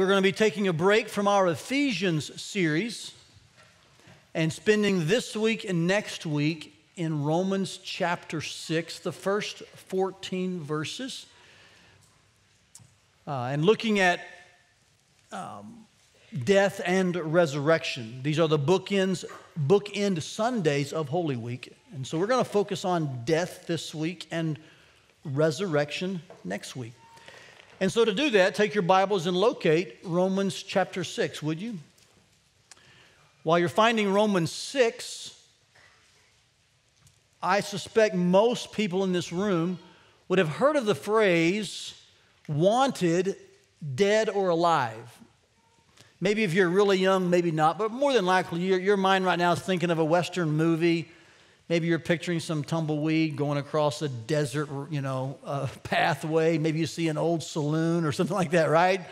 we're going to be taking a break from our Ephesians series and spending this week and next week in Romans chapter 6, the first 14 verses, uh, and looking at um, death and resurrection. These are the bookends, bookend Sundays of Holy Week. And so we're going to focus on death this week and resurrection next week. And so to do that, take your Bibles and locate Romans chapter 6, would you? While you're finding Romans 6, I suspect most people in this room would have heard of the phrase wanted, dead, or alive. Maybe if you're really young, maybe not, but more than likely, your, your mind right now is thinking of a Western movie. Maybe you're picturing some tumbleweed going across a desert, you know, uh, pathway. Maybe you see an old saloon or something like that, right?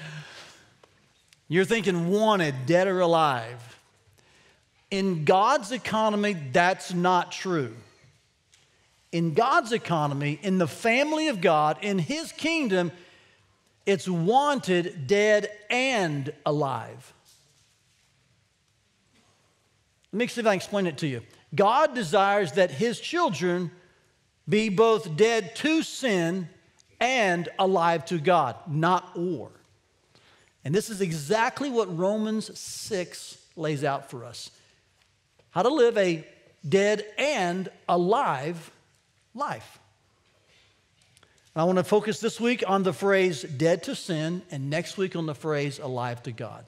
You're thinking wanted, dead or alive. In God's economy, that's not true. In God's economy, in the family of God, in His kingdom, it's wanted, dead, and alive. Let me see if I can explain it to you. God desires that His children be both dead to sin and alive to God, not or. And this is exactly what Romans 6 lays out for us how to live a dead and alive life. I want to focus this week on the phrase dead to sin and next week on the phrase alive to God.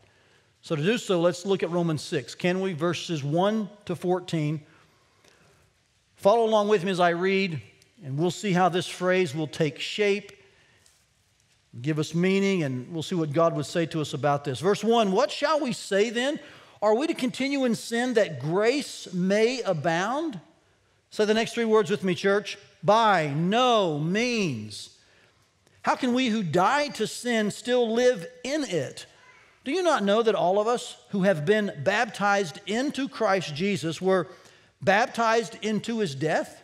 So, to do so, let's look at Romans 6. Can we? Verses 1 to 14. Follow along with me as I read, and we'll see how this phrase will take shape, give us meaning, and we'll see what God would say to us about this. Verse 1 What shall we say then? Are we to continue in sin that grace may abound? Say the next three words with me, church. By no means. How can we who died to sin still live in it? Do you not know that all of us who have been baptized into Christ Jesus were baptized into his death?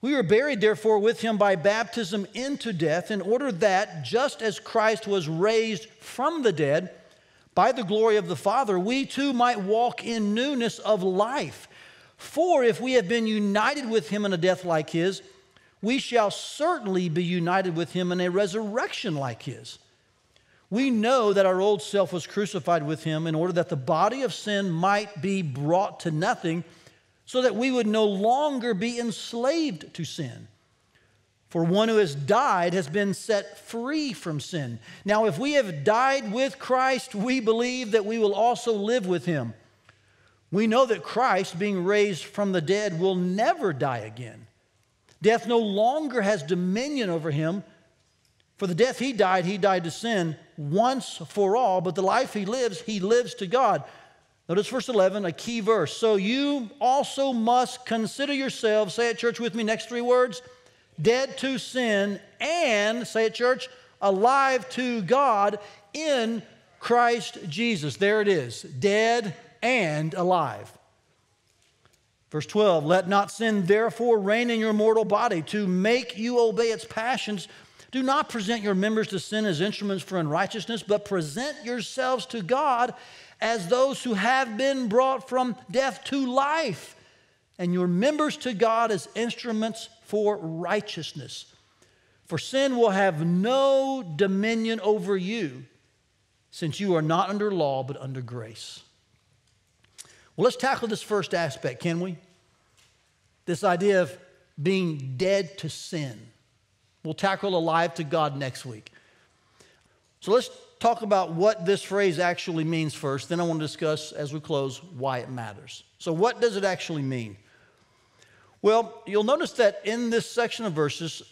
We were buried, therefore, with him by baptism into death, in order that, just as Christ was raised from the dead by the glory of the Father, we too might walk in newness of life. For if we have been united with him in a death like his, we shall certainly be united with him in a resurrection like his. We know that our old self was crucified with him in order that the body of sin might be brought to nothing, so that we would no longer be enslaved to sin. For one who has died has been set free from sin. Now, if we have died with Christ, we believe that we will also live with him. We know that Christ, being raised from the dead, will never die again. Death no longer has dominion over him. For the death he died, he died to sin once for all, but the life he lives, he lives to God. Notice verse 11, a key verse. So you also must consider yourselves, say it, church, with me, next three words dead to sin, and, say it, church, alive to God in Christ Jesus. There it is, dead and alive. Verse 12, let not sin therefore reign in your mortal body to make you obey its passions. Do not present your members to sin as instruments for unrighteousness, but present yourselves to God as those who have been brought from death to life, and your members to God as instruments for righteousness. For sin will have no dominion over you, since you are not under law, but under grace. Well, let's tackle this first aspect, can we? This idea of being dead to sin. We'll tackle alive to God next week. So let's talk about what this phrase actually means first. Then I want to discuss, as we close, why it matters. So, what does it actually mean? Well, you'll notice that in this section of verses,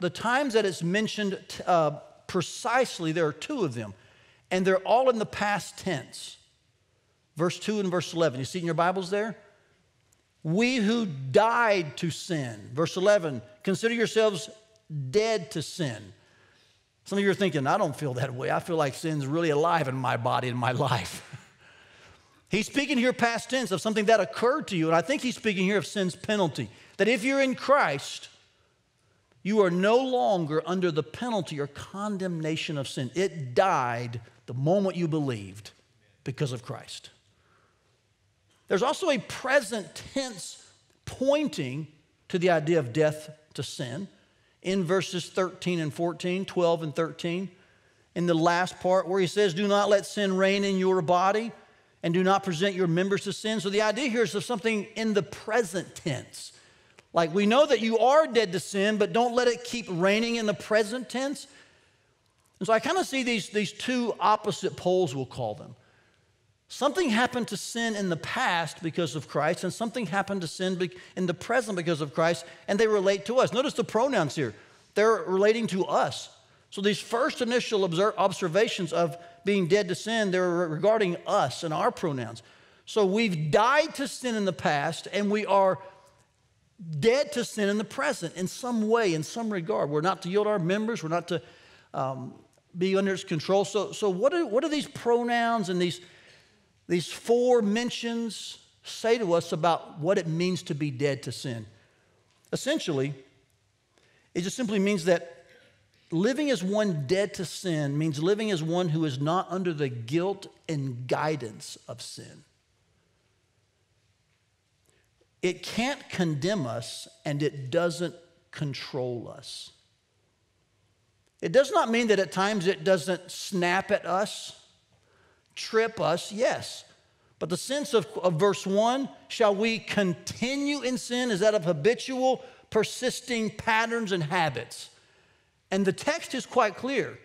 the times that it's mentioned uh, precisely, there are two of them, and they're all in the past tense verse 2 and verse 11. You see in your Bibles there? We who died to sin. Verse 11, consider yourselves dead to sin. Some of you are thinking, I don't feel that way. I feel like sin's really alive in my body, in my life. he's speaking here past tense of something that occurred to you, and I think he's speaking here of sin's penalty. That if you're in Christ, you are no longer under the penalty or condemnation of sin. It died the moment you believed because of Christ. There's also a present tense pointing to the idea of death to sin in verses 13 and 14, 12 and 13. In the last part where he says, Do not let sin reign in your body and do not present your members to sin. So the idea here is of something in the present tense. Like we know that you are dead to sin, but don't let it keep reigning in the present tense. And so I kind of see these, these two opposite poles, we'll call them. Something happened to sin in the past because of Christ, and something happened to sin in the present because of Christ, and they relate to us. Notice the pronouns here. They're relating to us. So these first initial observations of being dead to sin, they're regarding us and our pronouns. So we've died to sin in the past, and we are dead to sin in the present in some way, in some regard. We're not to yield our members, we're not to um, be under its control. So, so what, are, what are these pronouns and these, these four mentions say to us about what it means to be dead to sin? Essentially, it just simply means that living as one dead to sin means living as one who is not under the guilt and guidance of sin. It can't condemn us and it doesn't control us. It does not mean that at times it doesn't snap at us, trip us, yes. But the sense of, of verse 1 shall we continue in sin is that of habitual, persisting patterns and habits. And the text is quite clear,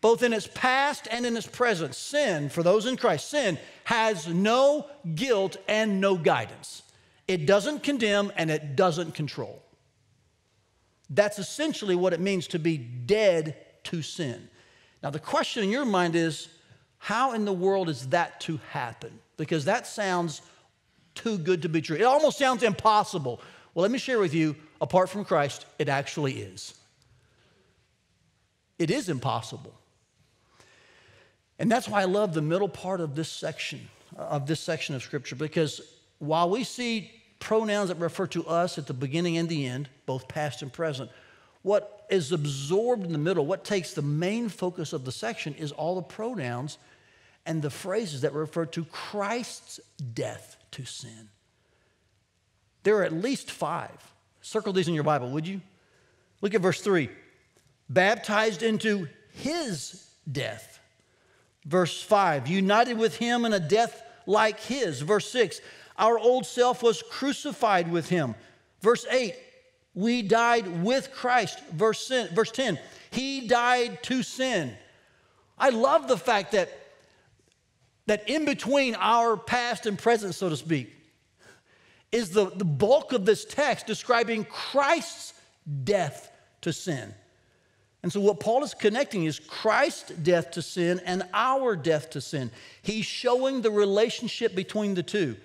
both in its past and in its present. Sin, for those in Christ, sin has no guilt and no guidance. It doesn't condemn and it doesn't control. That's essentially what it means to be dead to sin. Now, the question in your mind is how in the world is that to happen? Because that sounds too good to be true. It almost sounds impossible. Well, let me share with you apart from Christ, it actually is. It is impossible. And that's why I love the middle part of this section of this section of scripture because while we see pronouns that refer to us at the beginning and the end, both past and present, what is absorbed in the middle, what takes the main focus of the section, is all the pronouns and the phrases that refer to Christ's death to sin. There are at least five. Circle these in your Bible, would you? Look at verse 3 baptized into his death. Verse 5 united with him in a death like his. Verse 6 our old self was crucified with him. Verse 8, we died with Christ. Verse 10, verse 10 he died to sin. I love the fact that, that in between our past and present, so to speak, is the, the bulk of this text describing Christ's death to sin. And so, what Paul is connecting is Christ's death to sin and our death to sin. He's showing the relationship between the two.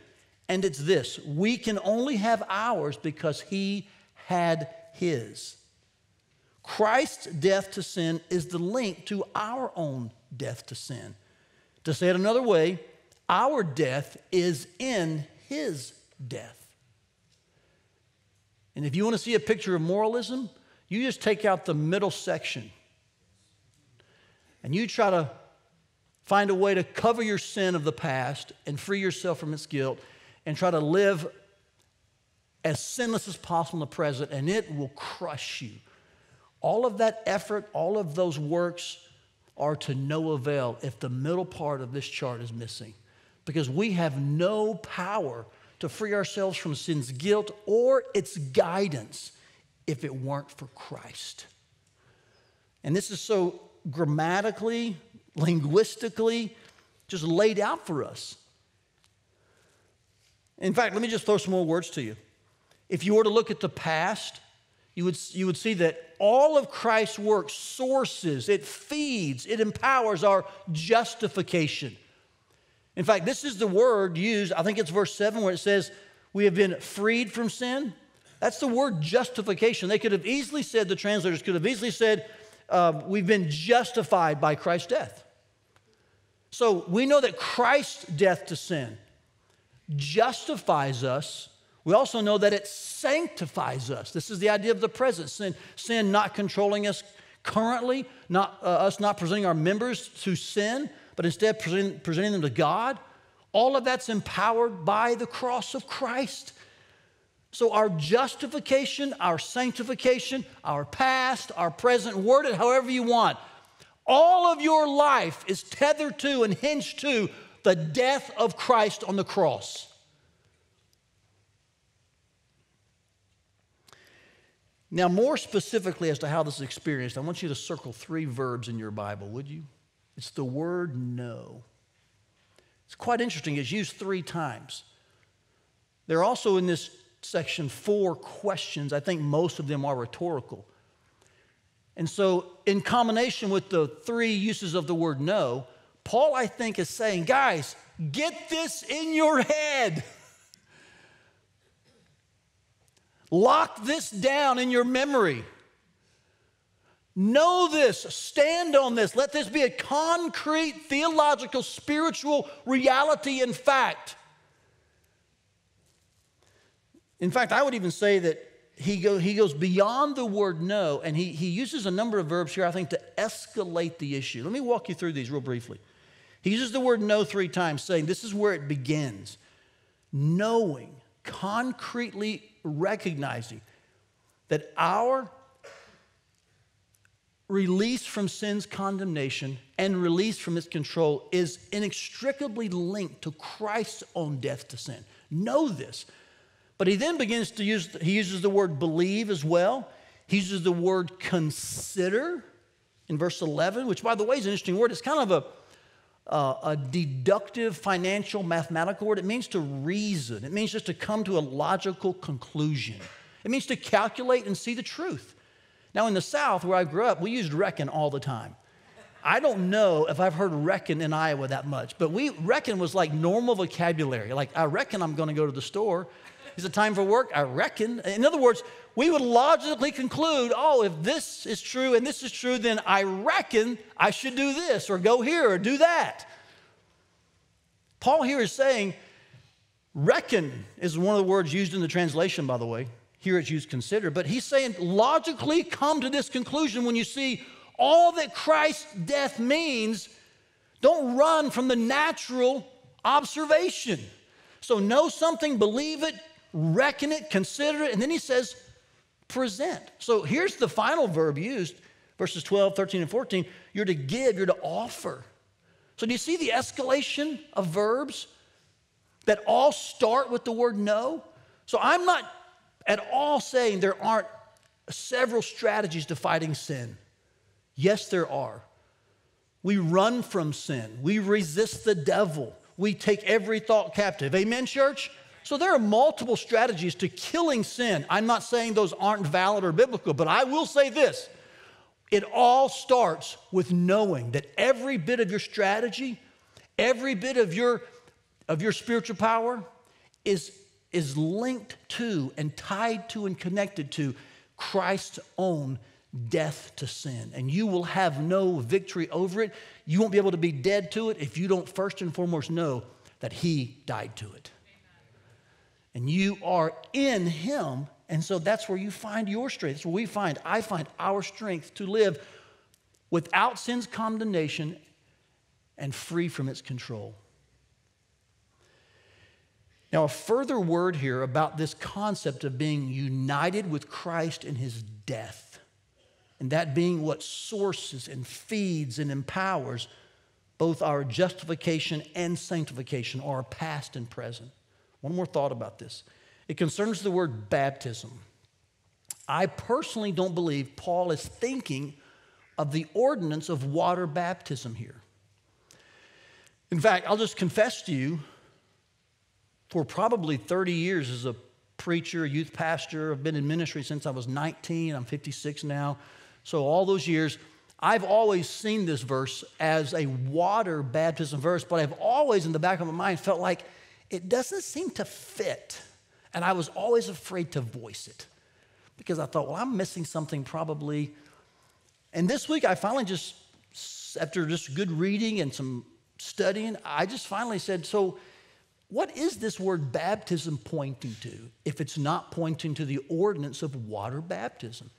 And it's this we can only have ours because he had his. Christ's death to sin is the link to our own death to sin. To say it another way, our death is in his death. And if you want to see a picture of moralism, you just take out the middle section and you try to find a way to cover your sin of the past and free yourself from its guilt and try to live as sinless as possible in the present, and it will crush you. All of that effort, all of those works are to no avail if the middle part of this chart is missing. Because we have no power to free ourselves from sin's guilt or its guidance if it weren't for Christ. And this is so grammatically, linguistically, just laid out for us. In fact, let me just throw some more words to you. If you were to look at the past, you would, you would see that all of Christ's work sources, it feeds, it empowers our justification. In fact, this is the word used, I think it's verse 7 where it says, We have been freed from sin. That's the word justification. They could have easily said, the translators could have easily said, uh, We've been justified by Christ's death. So we know that Christ's death to sin justifies us We also know that it sanctifies us. This is the idea of the present sin, sin not controlling us currently, not, uh, us not presenting our members to sin, but instead presenting, presenting them to God. All of that's empowered by the cross of Christ. So, our justification, our sanctification, our past, our present, word it however you want, all of your life is tethered to and hinged to the death of Christ on the cross. Now, more specifically as to how this is experienced, I want you to circle three verbs in your Bible, would you? It's the word know. It's quite interesting, it's used three times. There are also in this section four questions. I think most of them are rhetorical. And so, in combination with the three uses of the word know, Paul, I think, is saying, guys, get this in your head. Lock this down in your memory. Know this, stand on this. Let this be a concrete theological, spiritual reality and fact. In fact, I would even say that he, go, he goes beyond the word know, and he, he uses a number of verbs here, I think, to escalate the issue. Let me walk you through these real briefly. He uses the word know three times, saying this is where it begins. Knowing, concretely recognizing that our release from sin's condemnation and release from its control is inextricably linked to Christ's own death to sin. Know this. But he then begins to use, he uses the word believe as well. He uses the word consider in verse 11, which, by the way, is an interesting word. It's kind of a uh, a deductive financial mathematical word. It means to reason, it means just to come to a logical conclusion. It means to calculate and see the truth. Now, in the South, where I grew up, we used reckon all the time. I don't know if I've heard reckon in Iowa that much, but we reckon was like normal vocabulary. Like, I reckon I'm going to go to the store. Is it time for work? I reckon. In other words, we would logically conclude, oh, if this is true and this is true, then I reckon I should do this or go here or do that. Paul here is saying, reckon is one of the words used in the translation, by the way. Here it's used consider, but he's saying logically come to this conclusion when you see all that Christ's death means. Don't run from the natural observation. So know something, believe it, reckon it, consider it, and then he says, present. So here's the final verb used, verses 12, 13, and 14. You're to give, you're to offer. So do you see the escalation of verbs that all start with the word know? So I'm not at all saying there aren't several strategies to fighting sin. Yes, there are. We run from sin, we resist the devil, we take every thought captive. Amen, church? So there are multiple strategies to killing sin. I'm not saying those aren't valid or biblical, but I will say this. It all starts with knowing that every bit of your strategy, every bit of your, of your spiritual power is, is linked to and tied to and connected to Christ's own death to sin. And you will have no victory over it. You won't be able to be dead to it if you don't first and foremost know that He died to it and you are in Him. And so that's where you find your strength. That's where we find, I find our strength to live without sin's condemnation and free from its control. Now, a further word here about this concept of being united with Christ in his death, and that being what sources and feeds and empowers both our justification and sanctification, our past and present. One more thought about this it concerns the word baptism. I personally don't believe Paul is thinking of the ordinance of water baptism here. In fact, I'll just confess to you for probably 30 years as a preacher, youth pastor, I've been in ministry since I was 19, I'm 56 now. So, all those years, I've always seen this verse as a water baptism verse, but I've always in the back of my mind felt like it doesn't seem to fit. And I was always afraid to voice it because I thought, well, I'm missing something probably. And this week, I finally just, after just good reading and some studying, I just finally said, so what is this word baptism pointing to if it's not pointing to the ordinance of water baptism?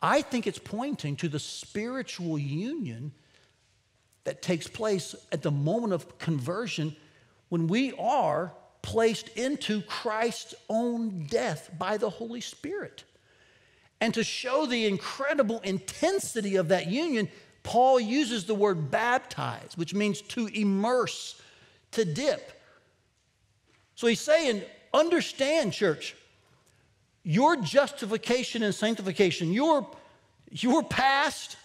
I think it's pointing to the spiritual union that takes place at the moment of conversion when we are placed into Christ's own death by the Holy Spirit. And to show the incredible intensity of that union, Paul uses the word baptize, which means to immerse, to dip. So he's saying, understand, church, your justification and sanctification, your, your past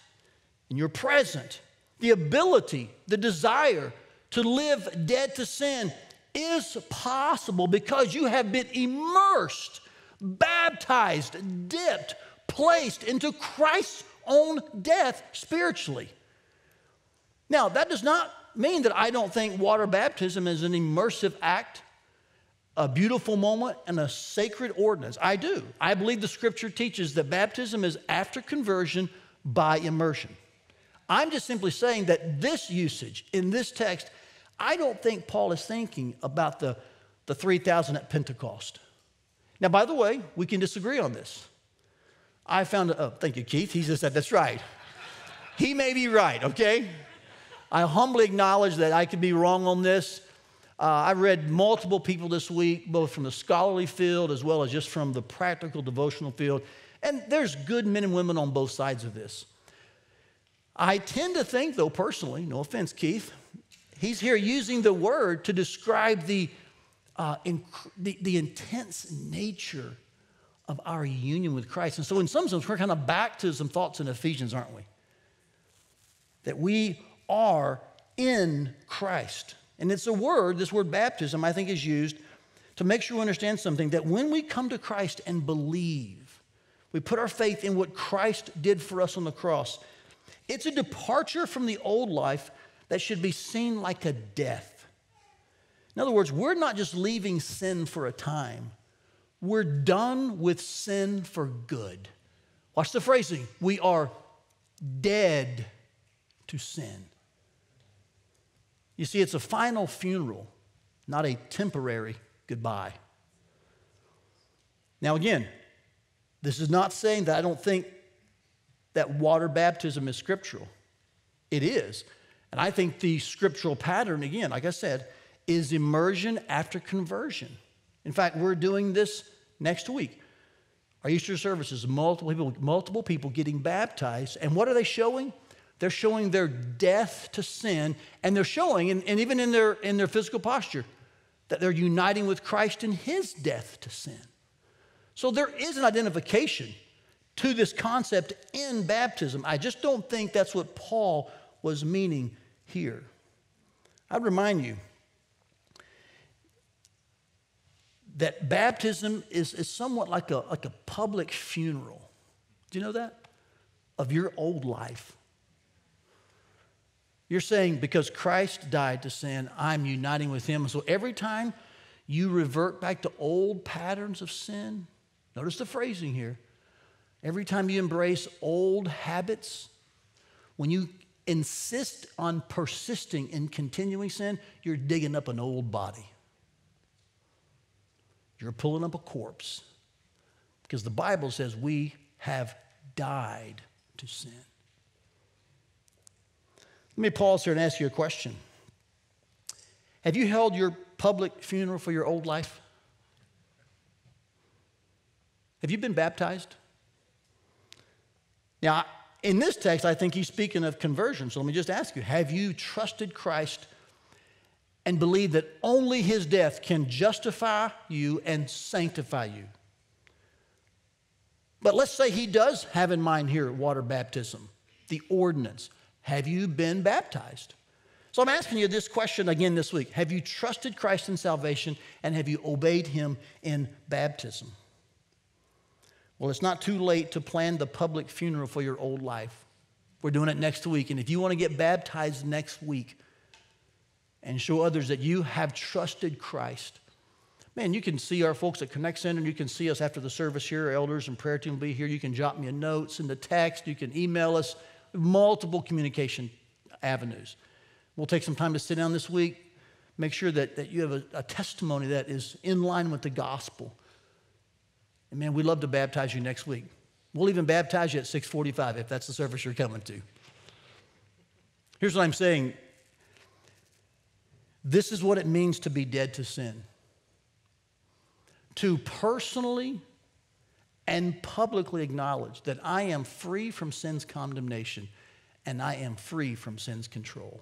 and your present, the ability, the desire to live dead to sin is possible because you have been immersed, baptized, dipped, placed into Christ's own death spiritually. Now, that does not mean that I don't think water baptism is an immersive act a beautiful moment and a sacred ordinance. I do. I believe the scripture teaches that baptism is after conversion by immersion. I'm just simply saying that this usage in this text, I don't think Paul is thinking about the, the 3,000 at Pentecost. Now, by the way, we can disagree on this. I found, oh, thank you, Keith. He just said, that's right. he may be right, okay? I humbly acknowledge that I could be wrong on this. Uh, I read multiple people this week, both from the scholarly field as well as just from the practical devotional field. And there's good men and women on both sides of this. I tend to think, though, personally, no offense, Keith, he's here using the word to describe the, uh, the, the intense nature of our union with Christ. And so, in some sense, we're kind of back to some thoughts in Ephesians, aren't we? That we are in Christ. And it's a word, this word baptism, I think is used to make sure we understand something that when we come to Christ and believe, we put our faith in what Christ did for us on the cross, it's a departure from the old life that should be seen like a death. In other words, we're not just leaving sin for a time, we're done with sin for good. Watch the phrasing. We are dead to sin. You see, it's a final funeral, not a temporary goodbye. Now, again, this is not saying that I don't think that water baptism is scriptural. It is. And I think the scriptural pattern, again, like I said, is immersion after conversion. In fact, we're doing this next week. Our Easter services, multiple people, multiple people getting baptized. And what are they showing? They're showing their death to sin, and they're showing, and, and even in their, in their physical posture, that they're uniting with Christ in his death to sin. So there is an identification to this concept in baptism. I just don't think that's what Paul was meaning here. I'd remind you that baptism is, is somewhat like a, like a public funeral. Do you know that? Of your old life. You're saying because Christ died to sin, I'm uniting with him. So every time you revert back to old patterns of sin, notice the phrasing here. Every time you embrace old habits, when you insist on persisting in continuing sin, you're digging up an old body. You're pulling up a corpse. Because the Bible says we have died to sin. Let me pause here and ask you a question. Have you held your public funeral for your old life? Have you been baptized? Now, in this text, I think he's speaking of conversion. So let me just ask you have you trusted Christ and believe that only his death can justify you and sanctify you? But let's say he does have in mind here water baptism, the ordinance. Have you been baptized? So I'm asking you this question again this week. Have you trusted Christ in salvation and have you obeyed him in baptism? Well, it's not too late to plan the public funeral for your old life. We're doing it next week. And if you want to get baptized next week and show others that you have trusted Christ, man, you can see our folks at Connect Center. You can see us after the service here. Elders and prayer team will be here. You can jot me a note, send a text. You can email us multiple communication avenues. We'll take some time to sit down this week, Make sure that, that you have a, a testimony that is in line with the gospel. And man, we'd love to baptize you next week. We'll even baptize you at 645 if that's the service you're coming to. Here's what I'm saying. This is what it means to be dead to sin. To personally and publicly acknowledge that I am free from sin's condemnation and I am free from sin's control.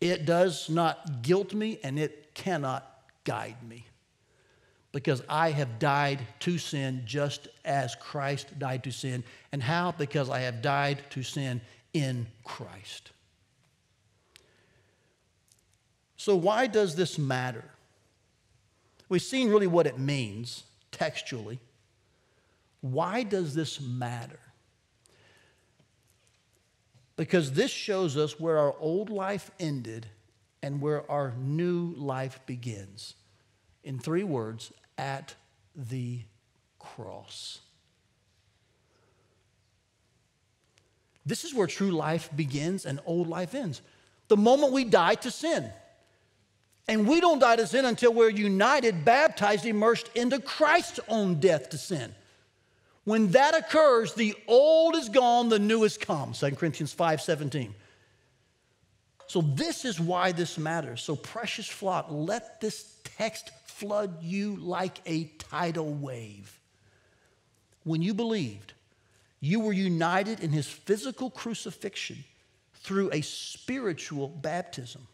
It does not guilt me and it cannot guide me because I have died to sin just as Christ died to sin. And how? Because I have died to sin in Christ. So, why does this matter? We've seen really what it means textually. Why does this matter? Because this shows us where our old life ended and where our new life begins. In three words, at the cross. This is where true life begins and old life ends. The moment we die to sin. And we don't die to sin until we're united, baptized, immersed into Christ's own death to sin. When that occurs, the old is gone, the new has come. 2 Corinthians 5 17. So, this is why this matters. So, precious flock, let this text flood you like a tidal wave. When you believed, you were united in his physical crucifixion through a spiritual baptism.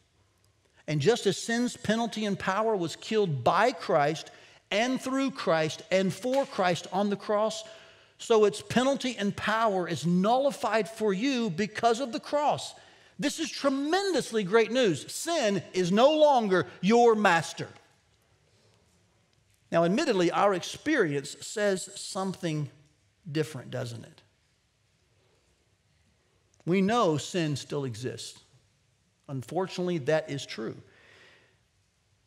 And just as sin's penalty and power was killed by Christ and through Christ and for Christ on the cross, so its penalty and power is nullified for you because of the cross. This is tremendously great news. Sin is no longer your master. Now, admittedly, our experience says something different, doesn't it? We know sin still exists. Unfortunately, that is true.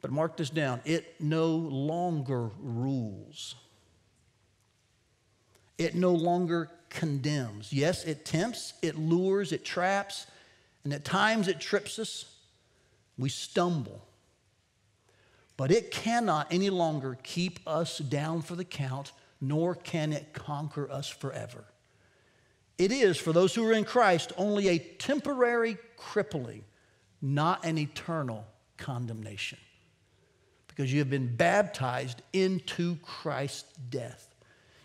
But mark this down it no longer rules. It no longer condemns. Yes, it tempts, it lures, it traps, and at times it trips us. We stumble. But it cannot any longer keep us down for the count, nor can it conquer us forever. It is, for those who are in Christ, only a temporary crippling, not an eternal condemnation. Because you have been baptized into Christ's death.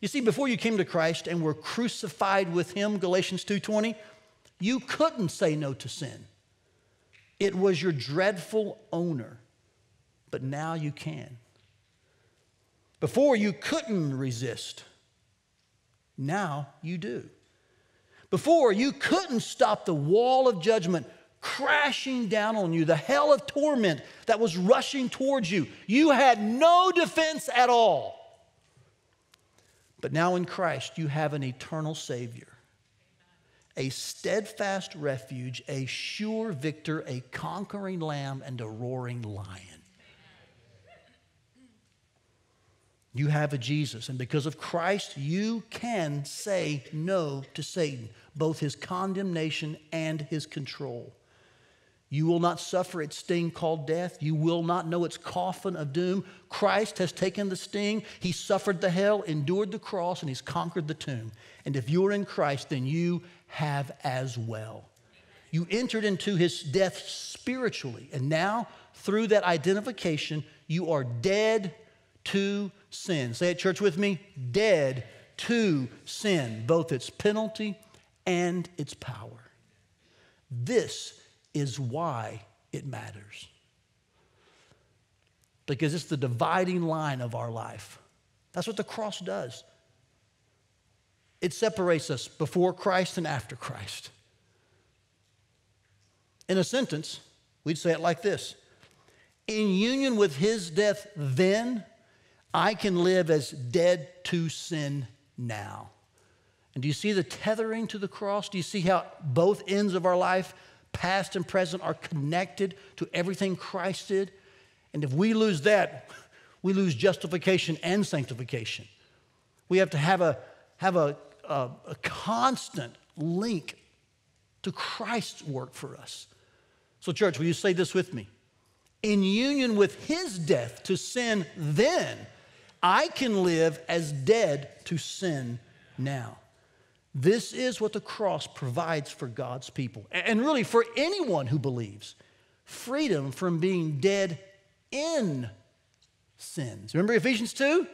You see, before you came to Christ and were crucified with him, Galatians 2:20, you couldn't say no to sin. It was your dreadful owner. But now you can. Before you couldn't resist. Now you do. Before you couldn't stop the wall of judgment crashing down on you, the hell of torment that was rushing towards you. You had no defense at all. But now in Christ, you have an eternal Savior, a steadfast refuge, a sure victor, a conquering lamb, and a roaring lion. You have a Jesus, and because of Christ, you can say no to Satan, both his condemnation and his control. You will not suffer its sting called death. You will not know its coffin of doom. Christ has taken the sting. He suffered the hell, endured the cross, and he's conquered the tomb. And if you're in Christ, then you have as well. You entered into his death spiritually, and now through that identification, you are dead to sin. Say it, church, with me dead to sin, both its penalty and its power. This is why it matters. Because it's the dividing line of our life. That's what the cross does. It separates us before Christ and after Christ. In a sentence, we'd say it like this In union with his death, then I can live as dead to sin now. And do you see the tethering to the cross? Do you see how both ends of our life past and present, are connected to everything Christ did. And if we lose that, we lose justification and sanctification. We have to have a, have a, a, a constant link to Christ's work for us. So, church, will you say this with me? in union with his death to sin then, I can live as dead to sin now. This is what the cross provides for God's people, and really for anyone who believes freedom from being dead in sins. Remember Ephesians 2?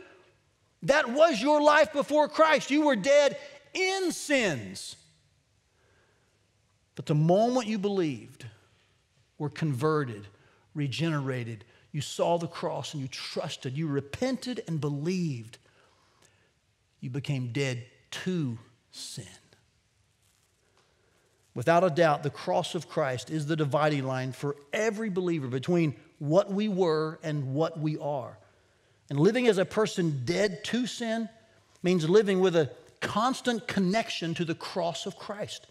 That was your life before Christ. You were dead in sins. But the moment you believed, were converted, regenerated, you saw the cross and you trusted, you repented and believed, you became dead to sin. Without a doubt, the cross of Christ is the dividing line for every believer between what we were and what we are. And living as a person dead to sin means living with a constant connection to the cross of Christ.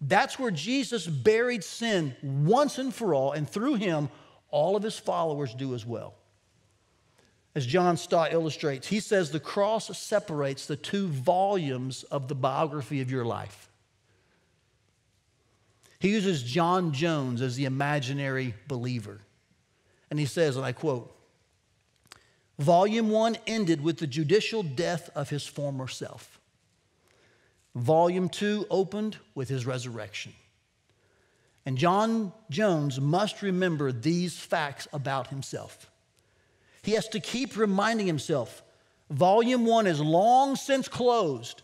That's where Jesus buried sin once and for all, and through him, all of his followers do as well. As John Stott illustrates, he says the cross separates the two volumes of the biography of your life. He uses John Jones as the imaginary believer. And he says, and I quote, Volume one ended with the judicial death of his former self. Volume two opened with his resurrection. And John Jones must remember these facts about himself. He has to keep reminding himself volume one is long since closed.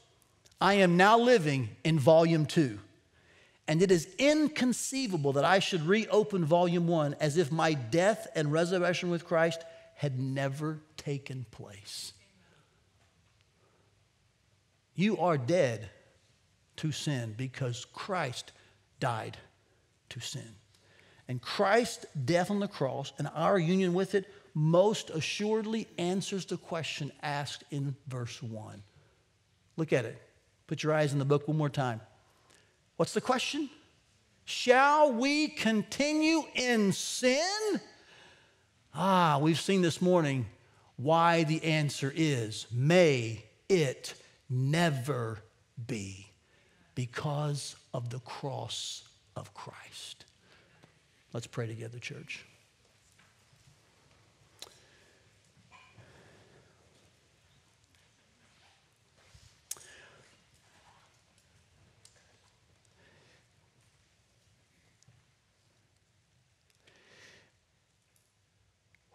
I am now living in volume two. And it is inconceivable that I should reopen volume one as if my death and resurrection with Christ had never taken place. You are dead to sin because Christ died to sin. And Christ's death on the cross and our union with it most assuredly answers the question asked in verse 1. Look at it. Put your eyes in the book one more time. What's the question? Shall we continue in sin? Ah, we've seen this morning why the answer is may it never be because of the cross of Christ. Let's pray together, church.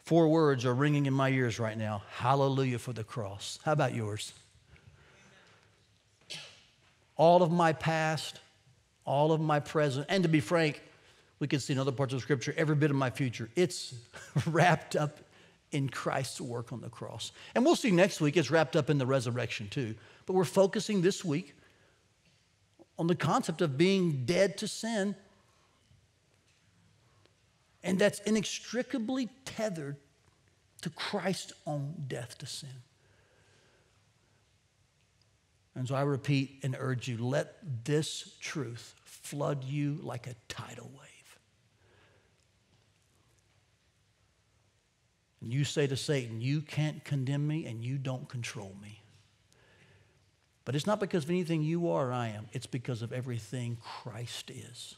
Four words are ringing in my ears right now Hallelujah for the cross. How about yours? All of my past, all of my present, and to be frank, we can see in other parts of Scripture, every bit of my future, it's wrapped up in Christ's work on the cross. And we'll see next week, it's wrapped up in the resurrection too. But we're focusing this week on the concept of being dead to sin and that's inextricably tethered to Christ's own death to sin. And so I repeat and urge you let this truth flood you like a tidal wave. And you say to Satan, You can't condemn me and you don't control me. But it's not because of anything you are or I am, it's because of everything Christ is.